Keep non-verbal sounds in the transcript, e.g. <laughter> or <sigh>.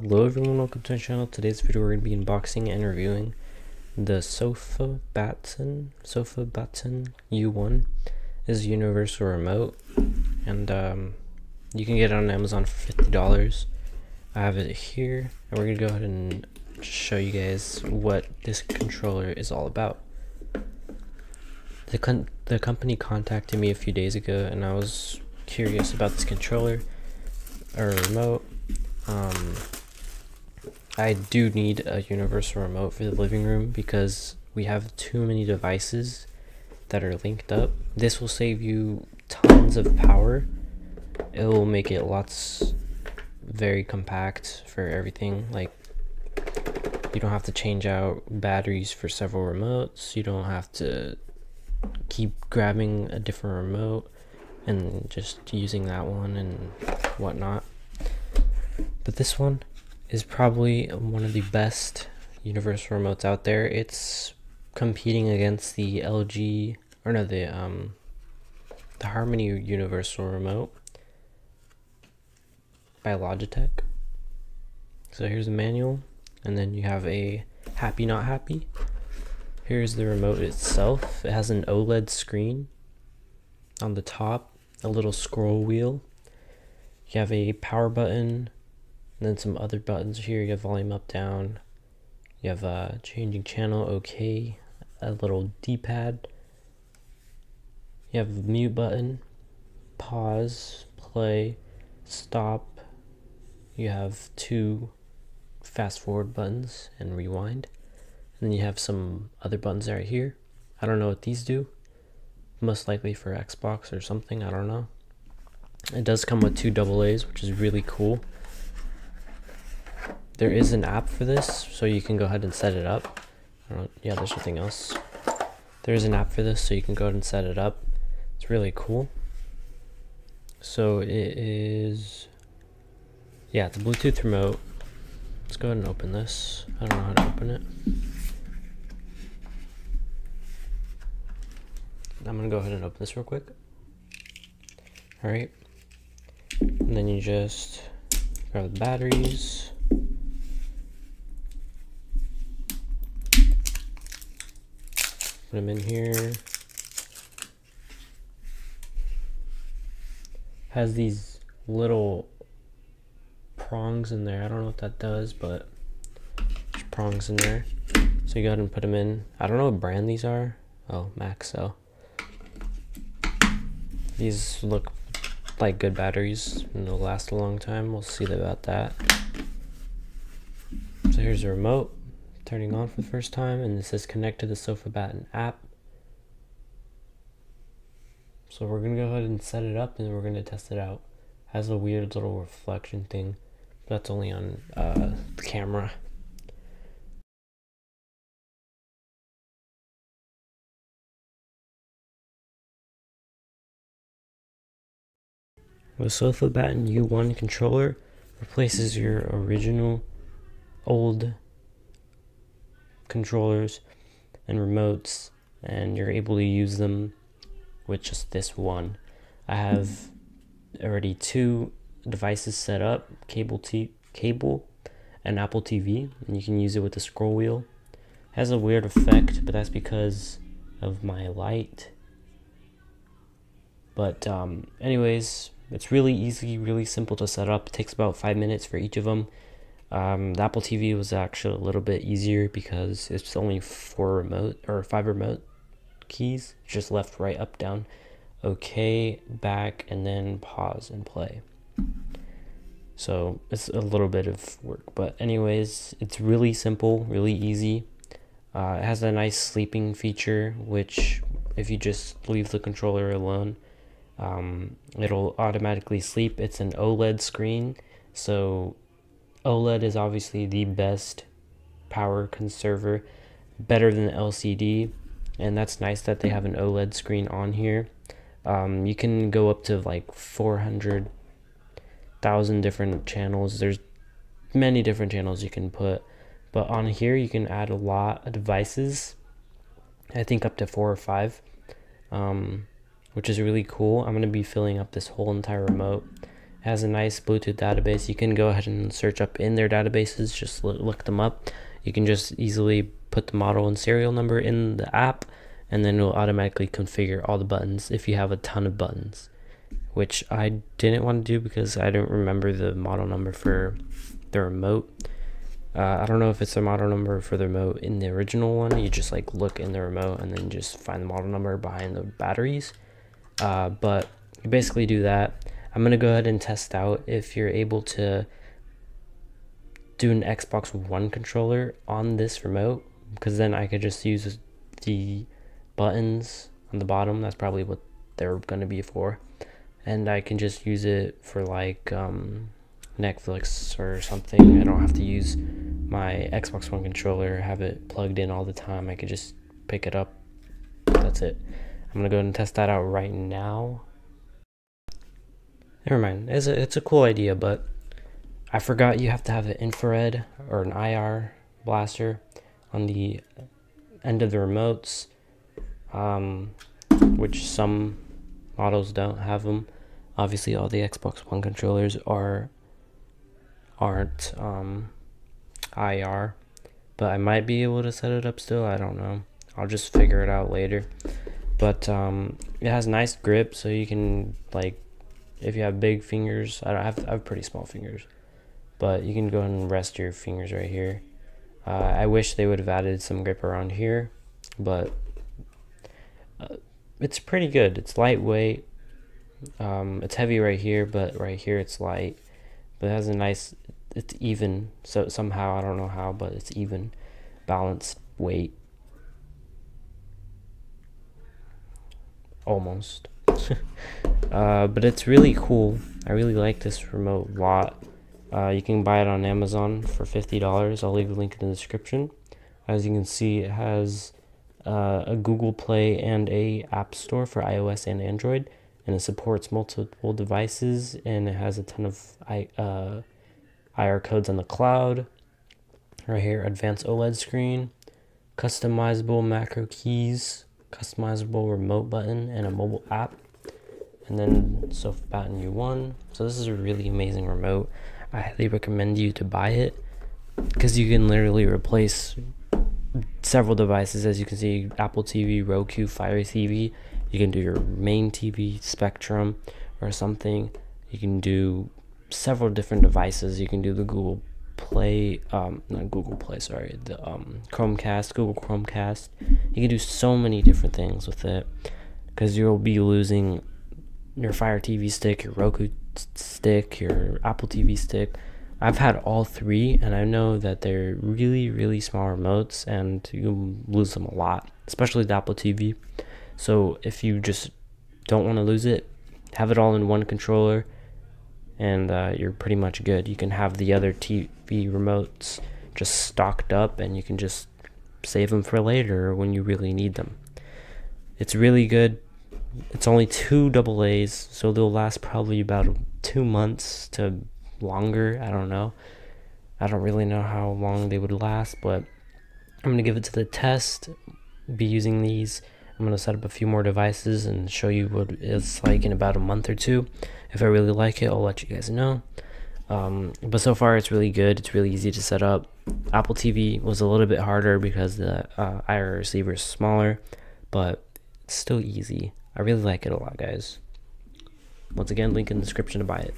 Hello everyone, welcome to my channel. Today's video we're going to be unboxing and reviewing the Sofa Button, Sofabaton U1 this is a universal remote and um, you can get it on Amazon for $50. I have it here and we're going to go ahead and show you guys what this controller is all about. The, con the company contacted me a few days ago and I was curious about this controller or remote um, I do need a universal remote for the living room because we have too many devices that are linked up. This will save you tons of power. It will make it lots very compact for everything. Like you don't have to change out batteries for several remotes. You don't have to keep grabbing a different remote and just using that one and whatnot. But this one is probably one of the best universal remotes out there. It's competing against the LG or no the um the Harmony universal remote by Logitech. So here's the manual and then you have a happy not happy. Here's the remote itself. It has an OLED screen on the top, a little scroll wheel. You have a power button, and then some other buttons here. You have volume up, down. You have uh, changing channel, okay. A little D-pad. You have mute button, pause, play, stop. You have two fast forward buttons and rewind. And then you have some other buttons right here. I don't know what these do. Most likely for Xbox or something, I don't know. It does come with two double A's, which is really cool there is an app for this, so you can go ahead and set it up. yeah, there's nothing else. There is an app for this, so you can go ahead and set it up. It's really cool. So it is, yeah, the Bluetooth remote. Let's go ahead and open this. I don't know how to open it. I'm gonna go ahead and open this real quick. All right, and then you just grab the batteries. Put them in here. Has these little prongs in there. I don't know what that does, but there's prongs in there. So you go ahead and put them in. I don't know what brand these are. Oh, Maxell. These look like good batteries and they'll last a long time. We'll see about that. So here's the remote turning on for the first time and it says connect to the Sofabaton app. So we're gonna go ahead and set it up and we're gonna test it out. It has a weird little reflection thing. but That's only on uh, the camera. The Sofabaton U1 controller replaces your original old controllers and remotes and you're able to use them with just this one. I have already two devices set up, cable t cable and Apple TV, and you can use it with the scroll wheel. It has a weird effect, but that's because of my light. But um, anyways, it's really easy, really simple to set up. It takes about five minutes for each of them. Um, the Apple TV was actually a little bit easier because it's only four remote or five remote keys, just left, right, up, down, okay, back, and then pause and play. So it's a little bit of work, but anyways, it's really simple, really easy. Uh, it has a nice sleeping feature, which if you just leave the controller alone, um, it'll automatically sleep. It's an OLED screen, so OLED is obviously the best power conserver, better than LCD, and that's nice that they have an OLED screen on here. Um, you can go up to like 400,000 different channels. There's many different channels you can put, but on here you can add a lot of devices. I think up to four or five, um, which is really cool. I'm going to be filling up this whole entire remote has a nice Bluetooth database. You can go ahead and search up in their databases, just look them up. You can just easily put the model and serial number in the app, and then it will automatically configure all the buttons if you have a ton of buttons, which I didn't want to do because I don't remember the model number for the remote. Uh, I don't know if it's the model number for the remote in the original one. You just like look in the remote and then just find the model number behind the batteries. Uh, but you basically do that. I'm gonna go ahead and test out if you're able to do an Xbox One controller on this remote because then I could just use the buttons on the bottom. That's probably what they're gonna be for, and I can just use it for like um, Netflix or something. I don't have to use my Xbox One controller, have it plugged in all the time. I could just pick it up. That's it. I'm gonna go ahead and test that out right now. Never mind. It's a, it's a cool idea, but I forgot you have to have an infrared or an IR blaster on the end of the remotes, um, which some models don't have them. Obviously, all the Xbox One controllers are aren't um, IR, but I might be able to set it up still. I don't know. I'll just figure it out later. But um, it has nice grip, so you can like, if you have big fingers. I don't have I have pretty small fingers, but you can go and rest your fingers right here. Uh, I wish they would have added some grip around here, but uh, it's pretty good. It's lightweight. Um, it's heavy right here, but right here it's light. But it has a nice it's even. So somehow I don't know how, but it's even, balanced weight. Almost. <laughs> uh, but it's really cool. I really like this remote a lot. Uh, you can buy it on Amazon for $50. I'll leave a link in the description. As you can see, it has uh, a Google Play and a App Store for iOS and Android, and it supports multiple devices, and it has a ton of I, uh, IR codes on the cloud. Right here, advanced OLED screen, customizable macro keys, customizable remote button, and a mobile app. And then Sofabaton U1. So this is a really amazing remote. I highly recommend you to buy it because you can literally replace several devices as you can see Apple TV, Roku, Fire TV. You can do your main TV, Spectrum, or something. You can do several different devices. You can do the Google Play, um, not Google Play, sorry, the um, Chromecast, Google Chromecast. You can do so many different things with it because you'll be losing your Fire TV stick, your Roku stick, your Apple TV stick. I've had all three, and I know that they're really, really small remotes, and you lose them a lot, especially the Apple TV. So if you just don't want to lose it, have it all in one controller and uh, you're pretty much good. You can have the other TV remotes just stocked up and you can just save them for later when you really need them. It's really good. It's only two double A's, so they'll last probably about two months to longer. I don't know. I don't really know how long they would last, but I'm going to give it to the test, be using these. I'm going to set up a few more devices and show you what it's like in about a month or two. If I really like it, I'll let you guys know. Um, but so far, it's really good. It's really easy to set up. Apple TV was a little bit harder because the uh, IR receiver is smaller, but it's still easy. I really like it a lot, guys. Once again, link in the description to buy it.